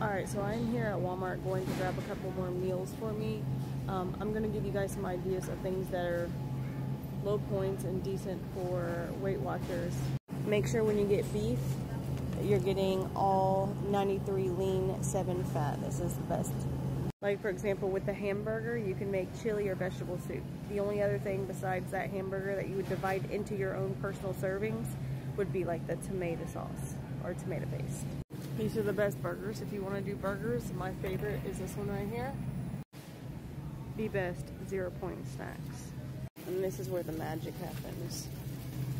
Alright, so I'm here at Walmart going to grab a couple more meals for me. Um, I'm going to give you guys some ideas of things that are low points and decent for Weight Watchers. Make sure when you get beef you're getting all 93 lean, 7 fat. This is the best. Like for example with the hamburger, you can make chili or vegetable soup. The only other thing besides that hamburger that you would divide into your own personal servings would be like the tomato sauce or tomato paste. These are the best burgers. If you want to do burgers, my favorite is this one right here. The best zero point snacks. And this is where the magic happens.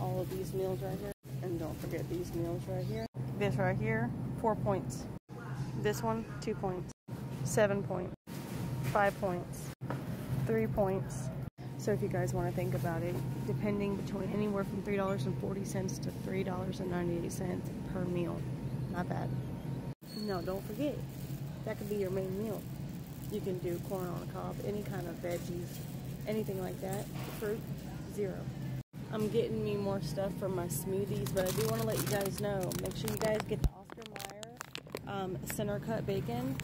All of these meals right here. And don't forget these meals right here. This right here, four points. This one, two points. Seven points. Five points. Three points. So if you guys want to think about it, depending between anywhere from $3.40 to $3.98 per meal. Not bad. No, don't forget, that could be your main meal. You can do corn on the cob, any kind of veggies, anything like that. Fruit, zero. I'm getting me more stuff for my smoothies, but I do want to let you guys know, make sure you guys get the Oscar Mayer um, center cut bacon.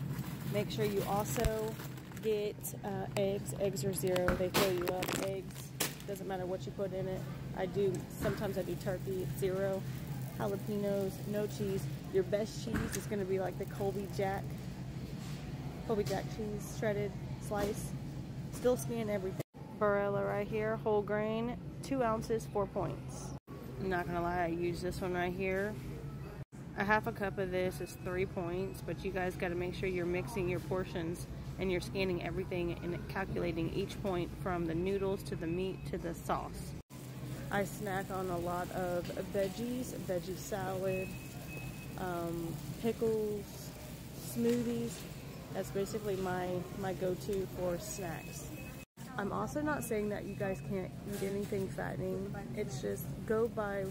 Make sure you also get uh, eggs. Eggs are zero. They fill you up. Eggs, doesn't matter what you put in it. I do, sometimes I do turkey, zero. Jalapenos, no cheese. Your best cheese is going to be like the Colby Jack, Colby Jack cheese, shredded, slice. Still scan everything. Barilla right here, whole grain, two ounces, four points. I'm not gonna lie, I use this one right here. A half a cup of this is three points, but you guys gotta make sure you're mixing your portions and you're scanning everything and calculating each point from the noodles to the meat to the sauce. I snack on a lot of veggies, veggie salad, um, pickles, smoothies. That's basically my, my go-to for snacks. I'm also not saying that you guys can't eat anything fattening. It's just go by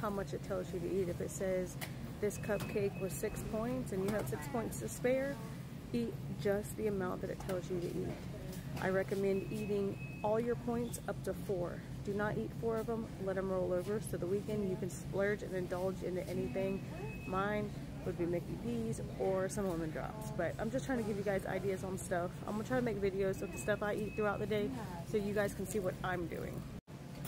how much it tells you to eat. If it says this cupcake was six points and you have six points to spare, eat just the amount that it tells you to eat. I recommend eating all your points up to four. Do not eat four of them. Let them roll over. So the weekend you can splurge and indulge into anything. Mine would be Mickey D's or some lemon drops. But I'm just trying to give you guys ideas on stuff. I'm gonna try to make videos of the stuff I eat throughout the day so you guys can see what I'm doing.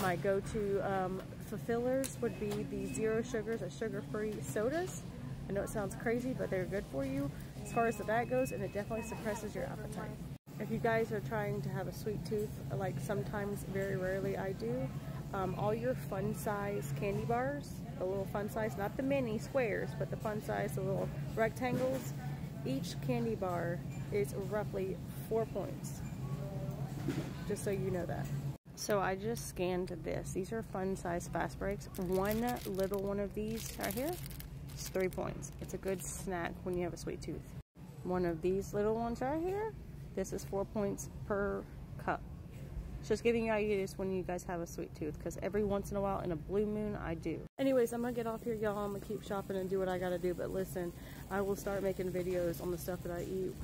My go-to um, fulfillers would be the zero sugars or sugar-free sodas. I know it sounds crazy, but they're good for you as far as the diet goes, and it definitely suppresses your appetite. If you guys are trying to have a sweet tooth, like sometimes, very rarely I do, um, all your fun size candy bars, the little fun size, not the mini squares, but the fun size, the little rectangles, each candy bar is roughly four points. Just so you know that. So I just scanned this. These are fun size fast breaks. One little one of these right here is three points. It's a good snack when you have a sweet tooth. One of these little ones right here, this is four points per cup. Just giving you ideas when you guys have a sweet tooth because every once in a while in a blue moon I do. Anyways, I'm gonna get off here y'all. I'm gonna keep shopping and do what I gotta do. But listen, I will start making videos on the stuff that I eat,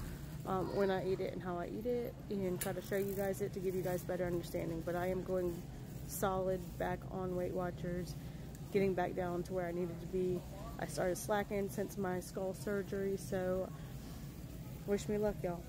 um, when I eat it and how I eat it and try to show you guys it to give you guys better understanding. But I am going solid back on Weight Watchers, getting back down to where I needed to be. I started slacking since my skull surgery, so wish me luck y'all.